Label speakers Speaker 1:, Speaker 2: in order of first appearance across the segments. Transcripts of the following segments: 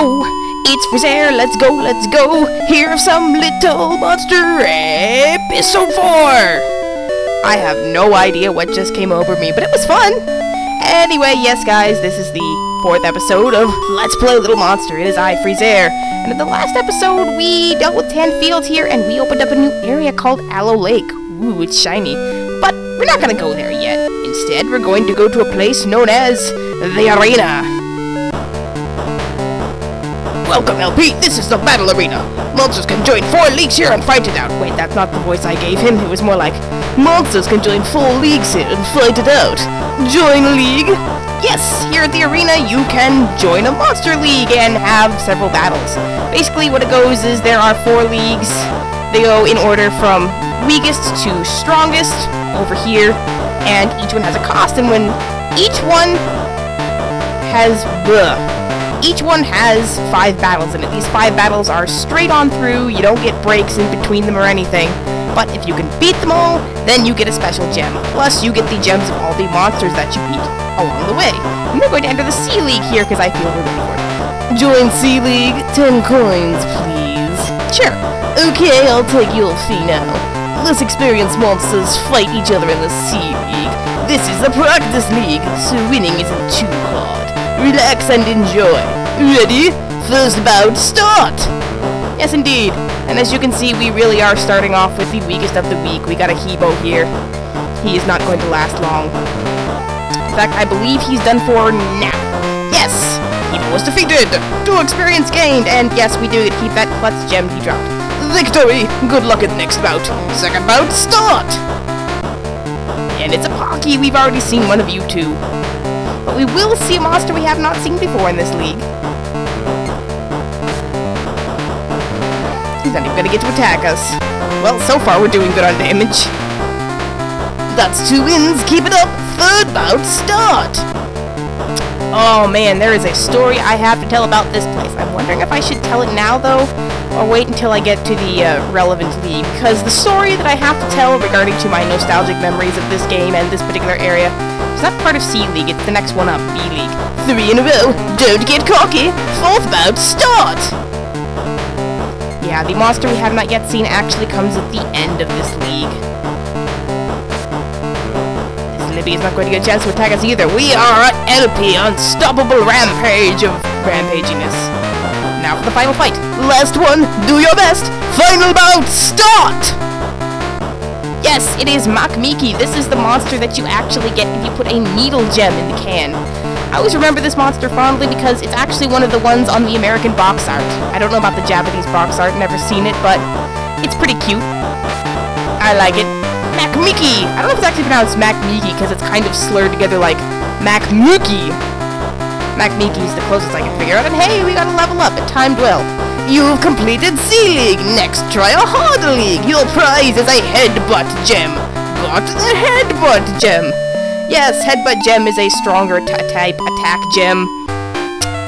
Speaker 1: It's Freezair, let's go, let's go. Hear of some little monster episode 4. I have no idea what just came over me, but it was fun. Anyway, yes guys, this is the fourth episode of Let's Play Little Monster. It is I, Freezair. And in the last episode, we dealt with Tanfield here, and we opened up a new area called Aloe Lake. Ooh, it's shiny. But we're not gonna go there yet. Instead, we're going to go to a place known as the Arena. Welcome, LP. This is the battle arena. Monsters can join four leagues here and fight it out. Wait, that's not the voice I gave him. It was more like, Monsters can join four leagues here and fight it out. Join a league? Yes, here at the arena you can join a monster league and have several battles. Basically what it goes is there are four leagues. They go in order from weakest to strongest over here, and each one has a cost, and when each one has bleh, each one has five battles it. These five battles are straight on through, you don't get breaks in between them or anything. But if you can beat them all, then you get a special gem. Plus, you get the gems of all the monsters that you beat along the way. And we're going to enter the C League here because I feel for it. Join C League, 10 coins, please. Sure. Okay, I'll take your fee now. Less experienced monsters fight each other in the C League. This is the practice league, so winning isn't too. Relax and enjoy. Ready? First bout, start! Yes, indeed. And as you can see, we really are starting off with the weakest of the weak. We got a Hebo here. He is not going to last long. In fact, I believe he's done for now. Yes! Hebo was defeated! Two experience gained! And yes, we do keep that clutch gem he dropped. Victory! Good luck at the next bout. Second bout, start! And it's a Pocky. We've already seen one of you two. But we will see a monster we have not seen before in this league. He's not even gonna get to attack us. Well, so far we're doing good on damage. That's two wins, keep it up! Third bout, start! Oh man, there is a story I have to tell about this place. I'm wondering if I should tell it now, though, or wait until I get to the uh, relevant league, because the story that I have to tell regarding to my nostalgic memories of this game and this particular area is not part of C League, it's the next one up, B League. Three in a row, don't get cocky! Fourth bout, start! Yeah, the monster we have not yet seen actually comes at the end of this league. This Libby is not going to get a chance to attack us either. We are at LP, unstoppable rampage of rampaginess. Now for the final fight. Last one, do your best. Final bout, start! Yes, it is Makmiki. This is the monster that you actually get if you put a needle gem in the can. I always remember this monster fondly because it's actually one of the ones on the American box art. I don't know about the Japanese box art, never seen it, but it's pretty cute. I like it. Makmiki! I don't know if it's actually pronounced Makmiki because it's kind of slurred together like Makmiki. Makmiki is the closest I can figure out, and hey, we got a level up at Time Dwell. You've completed C League! Next, try a Hard League! Your prize is a Headbutt Gem! Got the Headbutt Gem! Yes, Headbutt Gem is a stronger type attack gem.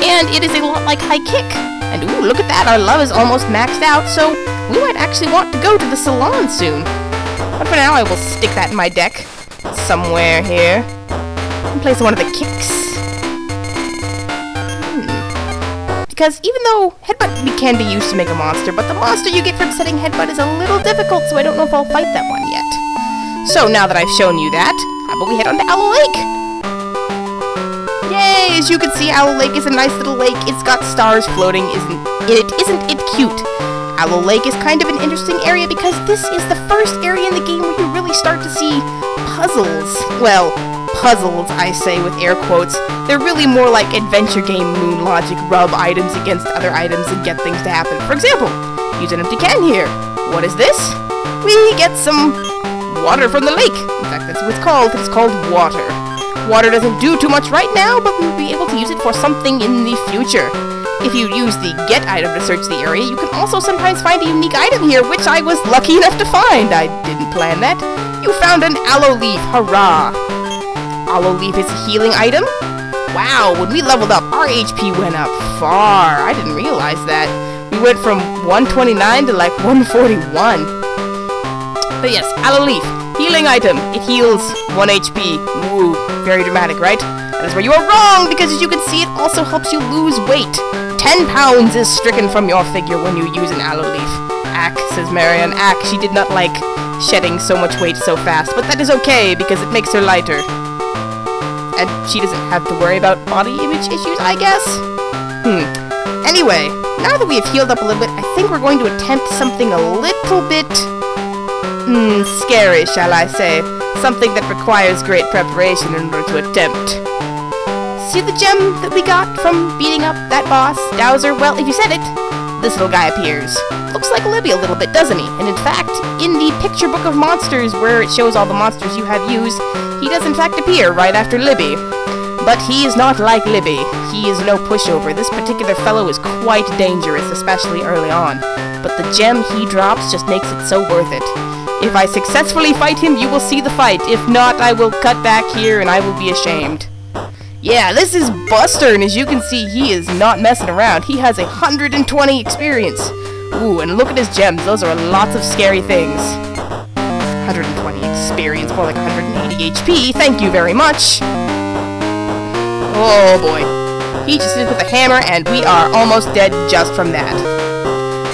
Speaker 1: And it is a lot like High Kick. And ooh, look at that, our love is almost maxed out, so we might actually want to go to the salon soon. But for now, I will stick that in my deck. Somewhere here. In place one of the kicks. Because even though Headbutt can be used to make a monster, but the monster you get from setting Headbutt is a little difficult, so I don't know if I'll fight that one yet. So now that I've shown you that, how about we head on to Aloe Lake? Yay! As you can see, Aloe Lake is a nice little lake. It's got stars floating isn't it. Isn't it cute? Aloe Lake is kind of an interesting area because this is the first area in the game where you really start to see puzzles. Well, puzzles, I say with air quotes. They're really more like adventure game moon logic, rub items against other items and get things to happen. For example, use an empty can here. What is this? We get some water from the lake. In fact, that's what it's called. It's called water. Water doesn't do too much right now, but we'll be able to use it for something in the future. If you use the get item to search the area, you can also sometimes find a unique item here, which I was lucky enough to find. I didn't plan that. You found an aloe leaf. Hurrah! Aloe leaf is a healing item. Wow, when we leveled up, our HP went up far. I didn't realize that. We went from 129 to like 141. But yes, aloe leaf. Healing item. It heals 1 HP. Woo. Very dramatic, right? That is where you are wrong, because as you can see, it also helps you lose weight. Ten pounds is stricken from your figure when you use an aloe leaf. Ack, says Marion. Ack, she did not like shedding so much weight so fast, but that is okay, because it makes her lighter. And she doesn't have to worry about body image issues, I guess? Hmm. Anyway, now that we have healed up a little bit, I think we're going to attempt something a little bit... Hmm, scary, shall I say. Something that requires great preparation in order to attempt. See the gem that we got from beating up that boss, Dowser? Well, if you said it, this little guy appears. Looks like Libby a little bit, doesn't he? And in fact, in the picture book of monsters where it shows all the monsters you have used, he does in fact appear right after Libby. But he is not like Libby. He is no pushover. This particular fellow is quite dangerous, especially early on. But the gem he drops just makes it so worth it. If I successfully fight him, you will see the fight. If not, I will cut back here and I will be ashamed. Yeah, this is Buster, and as you can see, he is not messing around. He has 120 experience. Ooh, and look at his gems. Those are lots of scary things. 120 experience, more like 180 HP. Thank you very much. Oh boy. He just hit with a hammer, and we are almost dead just from that.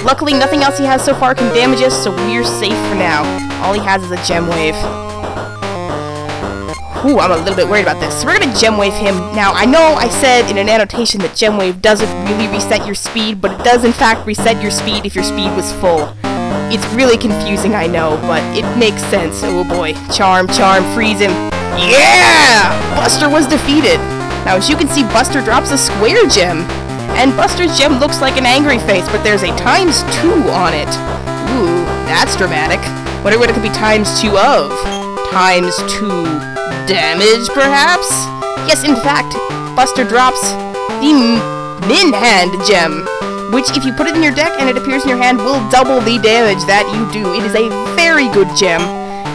Speaker 1: Luckily, nothing else he has so far can damage us, so we're safe for now. All he has is a gem wave. Ooh, I'm a little bit worried about this. So we're gonna gem wave him. Now, I know I said in an annotation that gem wave doesn't really reset your speed, but it does in fact reset your speed if your speed was full. It's really confusing, I know, but it makes sense. Oh boy. Charm, charm, freeze him. Yeah! Buster was defeated. Now, as you can see, Buster drops a square gem. And Buster's gem looks like an angry face, but there's a times two on it. Ooh, that's dramatic. Wonder what it could be times two of. Times two damage, perhaps? Yes, in fact, Buster drops the Min Hand gem, which if you put it in your deck and it appears in your hand will double the damage that you do. It is a very good gem,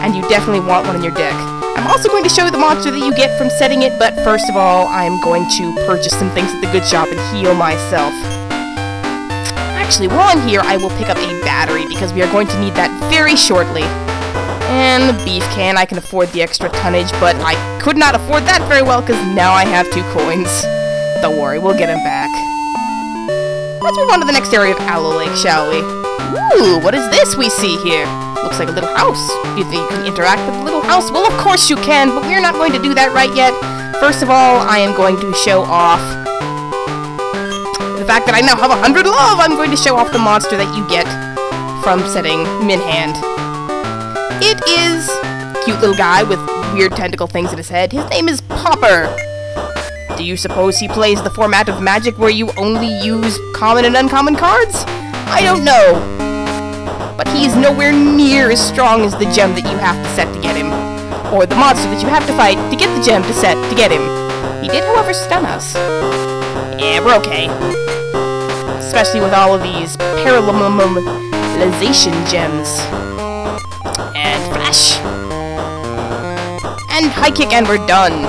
Speaker 1: and you definitely want one in your deck. I'm also going to show you the monster that you get from setting it, but first of all, I'm going to purchase some things at the good shop and heal myself. Actually, while I'm here, I will pick up a battery, because we are going to need that very shortly. And the beef can, I can afford the extra tonnage, but I could not afford that very well because now I have two coins. Don't worry, we'll get him back. Let's move on to the next area of Aloe Lake, shall we? Ooh, what is this we see here? Looks like a little house. You think you can interact with the little house? Well, of course you can, but we're not going to do that right yet. First of all, I am going to show off the fact that I now have 100 love. I'm going to show off the monster that you get from setting Minhand. It is cute little guy with weird tentacle things in his head. His name is Popper. Do you suppose he plays the format of Magic where you only use common and uncommon cards? I don't know. But he is nowhere near as strong as the gem that you have to set to get him. Or the monster that you have to fight to get the gem to set to get him. He did, however, stun us. Yeah, we're okay. Especially with all of these parallelization gems high kick and we're done.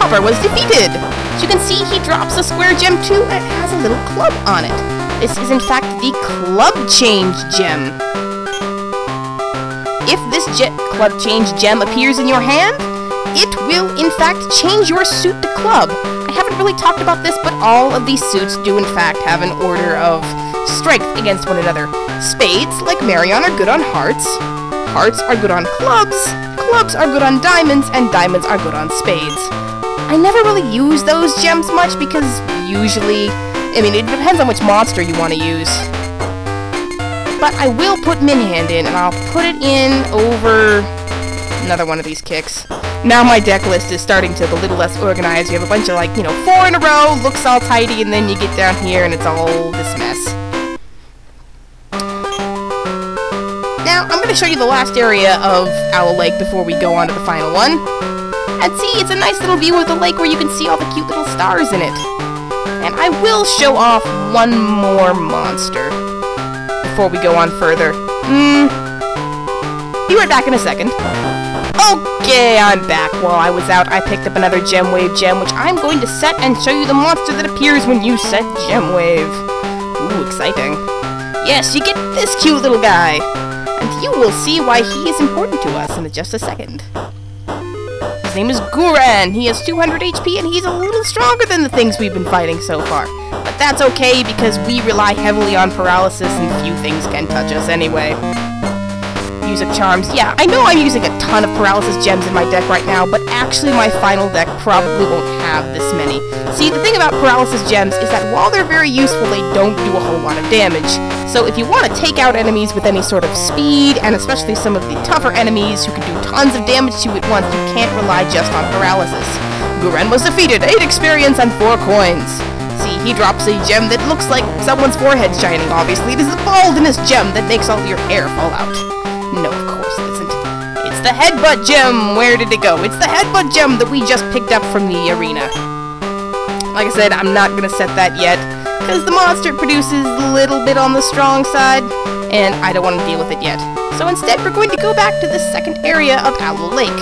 Speaker 1: Hopper was defeated. As you can see, he drops a square gem too and has a little club on it. This is in fact the club change gem. If this club change gem appears in your hand, it will in fact change your suit to club. I haven't really talked about this, but all of these suits do in fact have an order of strength against one another. Spades, like Marion, are good on hearts. Hearts are good on clubs. Clubs are good on diamonds, and diamonds are good on spades. I never really use those gems much because usually, I mean, it depends on which monster you want to use. But I will put Minhand in, and I'll put it in over another one of these kicks. Now my deck list is starting to be a little less organized. You have a bunch of, like, you know, four in a row, looks all tidy, and then you get down here and it's all this mess. To show you the last area of Aloe Lake before we go on to the final one. And see, it's a nice little view of the lake where you can see all the cute little stars in it. And I will show off one more monster before we go on further. Hmm. Be right back in a second. Okay, I'm back. While I was out, I picked up another Gem Wave gem, which I'm going to set and show you the monster that appears when you set Gem Wave. Ooh, exciting. Yes, you get this cute little guy. Will see why he is important to us in just a second. His name is Guran. He has 200 HP and he's a little stronger than the things we've been fighting so far. But that's okay because we rely heavily on paralysis and few things can touch us anyway. Music charms. Yeah, I know I'm using a ton of paralysis gems in my deck right now, but actually my final deck probably won't have this many. See, the thing about paralysis gems is that while they're very useful, they don't do a whole lot of damage. So if you want to take out enemies with any sort of speed, and especially some of the tougher enemies who can do tons of damage to you at once, you can't rely just on paralysis. Guren was defeated, 8 experience and 4 coins. See, he drops a gem that looks like someone's forehead shining, obviously. It is the baldness gem that makes all your hair fall out. The headbutt gem! Where did it go? It's the headbutt gem that we just picked up from the arena. Like I said, I'm not gonna set that yet, because the monster produces a little bit on the strong side, and I don't want to deal with it yet. So instead, we're going to go back to the second area of Aloe Lake.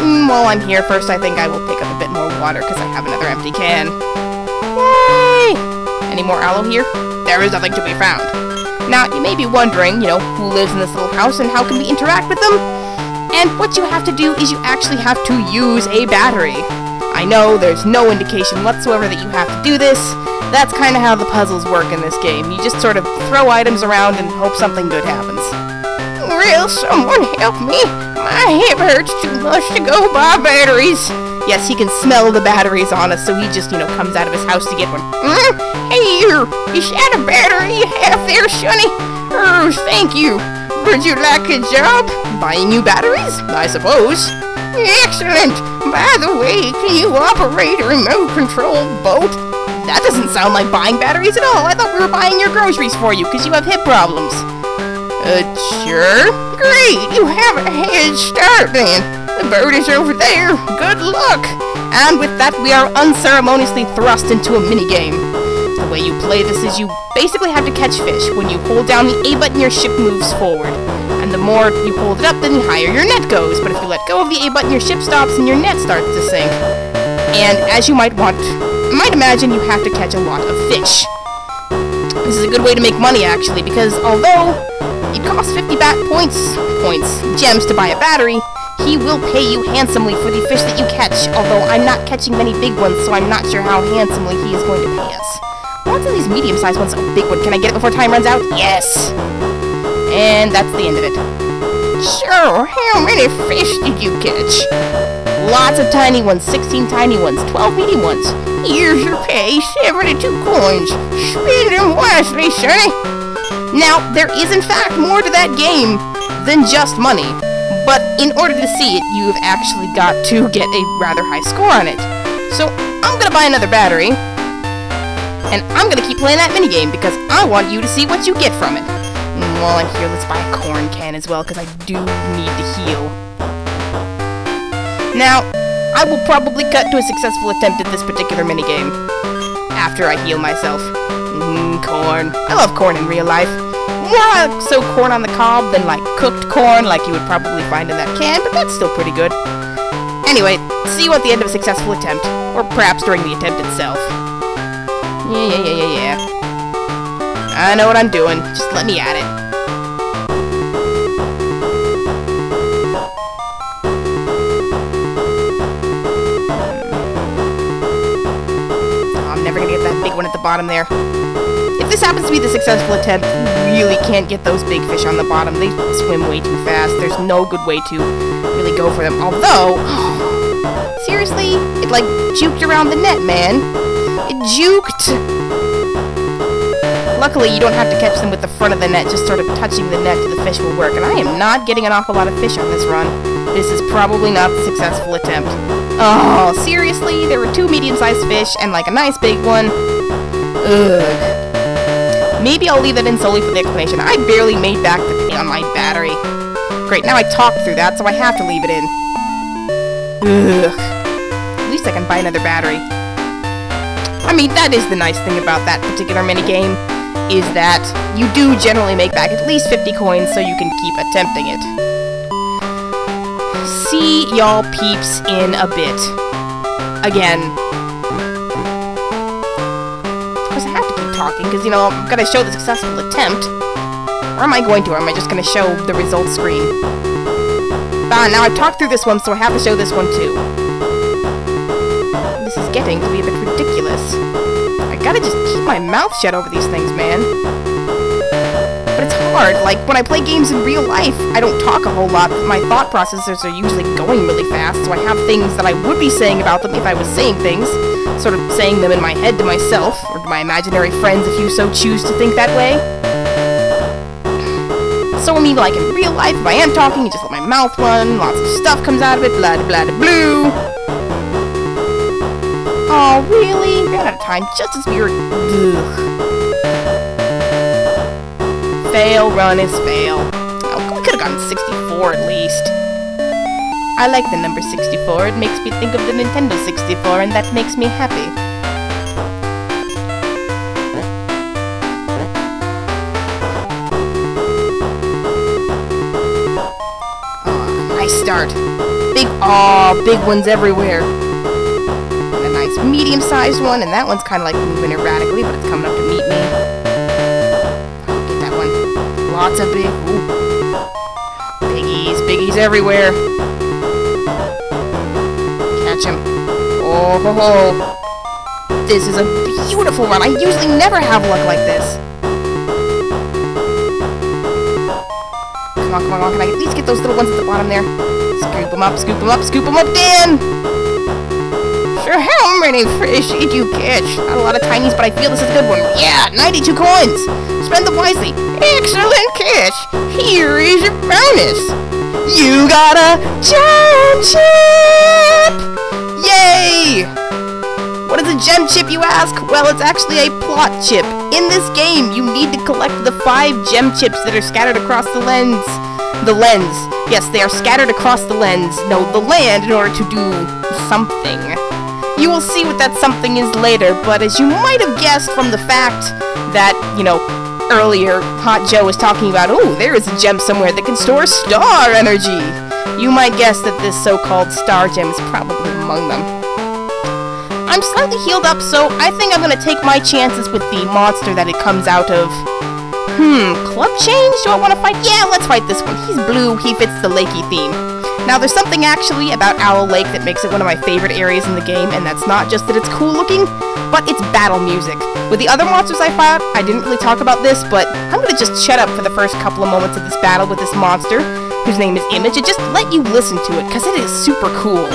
Speaker 1: Mm, while I'm here, first I think I will pick up a bit more water, because I have another empty can. Yay! Any more aloe here? There is nothing to be found. Now, you may be wondering, you know, who lives in this little house and how can we interact with them? And what you have to do is you actually have to use a battery. I know there's no indication whatsoever that you have to do this. That's kind of how the puzzles work in this game. You just sort of throw items around and hope something good happens. Will someone help me? My hip hurts too much to go buy batteries. Yes, he can smell the batteries on us, so he just, you know, comes out of his house to get one. Mm? Hey, you! Is that a battery you have there, Sonny? Oh, thank you. Would you like a job? Buying new batteries? I suppose. Excellent! By the way, can you operate a remote control boat? That doesn't sound like buying batteries at all. I thought we were buying your groceries for you because you have hip problems. Uh, sure. Great, you have a head start then. The boat is over there. Good luck! And with that, we are unceremoniously thrust into a minigame. The way you play this is you basically have to catch fish. When you hold down the A button, your ship moves forward. And the more you hold it up, then the higher your net goes. But if you let go of the A button, your ship stops and your net starts to sink. And as you might want, might imagine, you have to catch a lot of fish. This is a good way to make money, actually, because although it costs 50 bat points, points, gems to buy a battery, he will pay you handsomely for the fish that you catch, although I'm not catching many big ones, so I'm not sure how handsomely he is going to pay us. What's in these medium-sized ones? Oh, big one. Can I get it before time runs out? Yes! And that's the end of it. So, how many fish did you catch? Lots of tiny ones, 16 tiny ones, 12 medium ones. Here's your pay, 72 coins. Spend them wisely, sonny. Now, there is in fact more to that game than just money. But in order to see it, you've actually got to get a rather high score on it. So, I'm gonna buy another battery. And I'm gonna keep playing that minigame because I want you to see what you get from it. And while I'm here, let's buy a corn can as well because I do need to heal. Now, I will probably cut to a successful attempt at this particular minigame. After I heal myself. Mmm, corn. I love corn in real life. More like so corn on the cob than like cooked corn like you would probably find in that can, but that's still pretty good. Anyway, see you at the end of a successful attempt. Or perhaps during the attempt itself. Yeah, yeah, yeah, yeah, yeah. I know what I'm doing. Just let me at it. Oh, I'm never gonna get that big one at the bottom there. If this happens to be the successful attempt, you really can't get those big fish on the bottom. They swim way too fast. There's no good way to really go for them. Although, seriously, it like juked around the net, man. Juked. Luckily, you don't have to catch them with the front of the net, just sort of touching the net to the fish will work. And I am not getting an awful lot of fish on this run. This is probably not the successful attempt. Oh, seriously? There were two medium-sized fish and like a nice big one. Ugh. Maybe I'll leave that in solely for the explanation. I barely made back the pay on my battery. Great, now I talked through that, so I have to leave it in. Ugh. At least I can buy another battery. I mean, that is the nice thing about that particular minigame, is that you do generally make back at least 50 coins so you can keep attempting it. See y'all peeps in a bit. Again. Of course, I have to keep talking, because, you know, I'm gonna show the successful attempt. Or am I going to, or am I just gonna show the results screen? Ah, now I've talked through this one, so I have to show this one too. Ridiculous. I gotta just keep my mouth shut over these things, man. But it's hard. Like, when I play games in real life, I don't talk a whole lot, my thought processors are usually going really fast, so I have things that I would be saying about them if I was saying things, sort of saying them in my head to myself, or to my imaginary friends if you so choose to think that way. So I mean, like in real life, if I am talking, you just let my mouth run, lots of stuff comes out of it, blah blah blah blue. Oh, really? Ran out of time just as we were. Ugh. Fail run is fail. Oh, we could have gotten 64 at least. I like the number 64. It makes me think of the Nintendo 64, and that makes me happy. Oh, nice start. Big, oh, big ones everywhere. Medium-sized one, and that one's kind of like moving erratically, but it's coming up to meet me. Get that one. Lots of big, ooh. Biggies, biggies everywhere. Catch him. Oh, ho, ho. This is a beautiful run. I usually never have luck like this. Come on, come on, come on. Can I at least get those little ones at the bottom there? Scoop them up, scoop them up, scoop them up, Dan! How many fish did you catch? Not a lot of tinies, but I feel this is a good one. Yeah, 92 coins! Spend them wisely. Excellent catch! Here is your bonus! You got a gem chip! Yay! What is a gem chip, you ask? Well, it's actually a plot chip. In this game, you need to collect the five gem chips that are scattered across the lens. The lens. Yes, they are scattered across the lens. No, the land in order to do something. You will see what that something is later, but as you might have guessed from the fact that, you know, earlier Hot Joe was talking about, oh, there is a gem somewhere that can store star energy. You might guess that this so-called star gem is probably among them. I'm slightly healed up, so I think I'm gonna take my chances with the monster that it comes out of. Hmm, club change? Do I want to fight? Yeah, let's fight this one. He's blue, he fits the lakey theme. Now, there's something actually about Aloe Lake that makes it one of my favorite areas in the game, and that's not just that it's cool looking, but it's battle music. With the other monsters I fought, I didn't really talk about this, but I'm gonna just shut up for the first couple of moments of this battle with this monster, whose name is Image, and just let you listen to it, because it is super cool.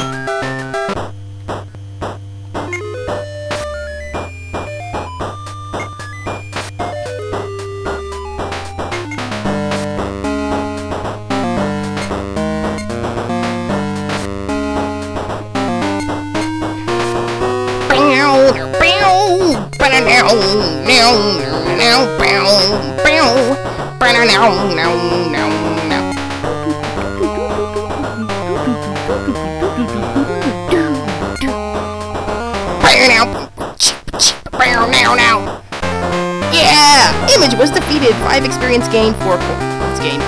Speaker 1: Yeah! Image was defeated. Five experience gained, four points gained.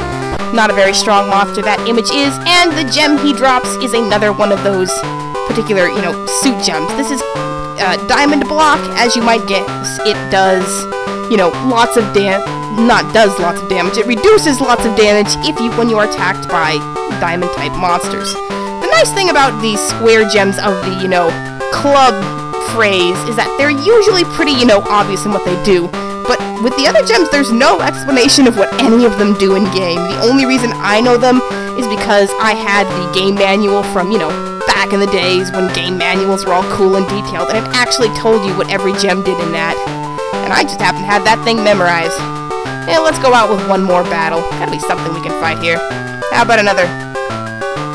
Speaker 1: Not a very strong monster that Image is, and the gem he drops is another one of those particular, you know, suit gems. This is uh, Diamond Block, as you might guess. It does, you know, lots of dam- not does lots of damage, it reduces lots of damage if you when you are attacked by Diamond-type monsters. The nice thing about these square gems of the, you know, club phrase is that they're usually pretty, you know, obvious in what they do. But with the other gems, there's no explanation of what any of them do in game. The only reason I know them is because I had the game manual from, you know, back in the days when game manuals were all cool and detailed, and it actually told you what every gem did in that. And I just happen to have that thing memorized. Yeah, let's go out with one more battle. Gotta be something we can fight here. How about another...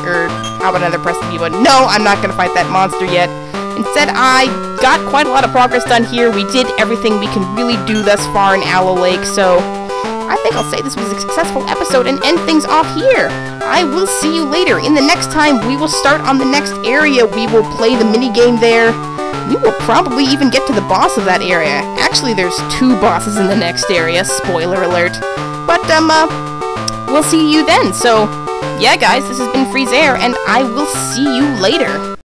Speaker 1: Er, how about another press the button? No, I'm not gonna fight that monster yet. Instead, I got quite a lot of progress done here. We did everything we can really do thus far in Aloe Lake, so think I'll say this was a successful episode and end things off here. I will see you later. In the next time, we will start on the next area. We will play the mini game there. We will probably even get to the boss of that area. Actually, there's two bosses in the next area. Spoiler alert. But, um, uh, we'll see you then. So, yeah, guys, this has been Freezair, and I will see you later.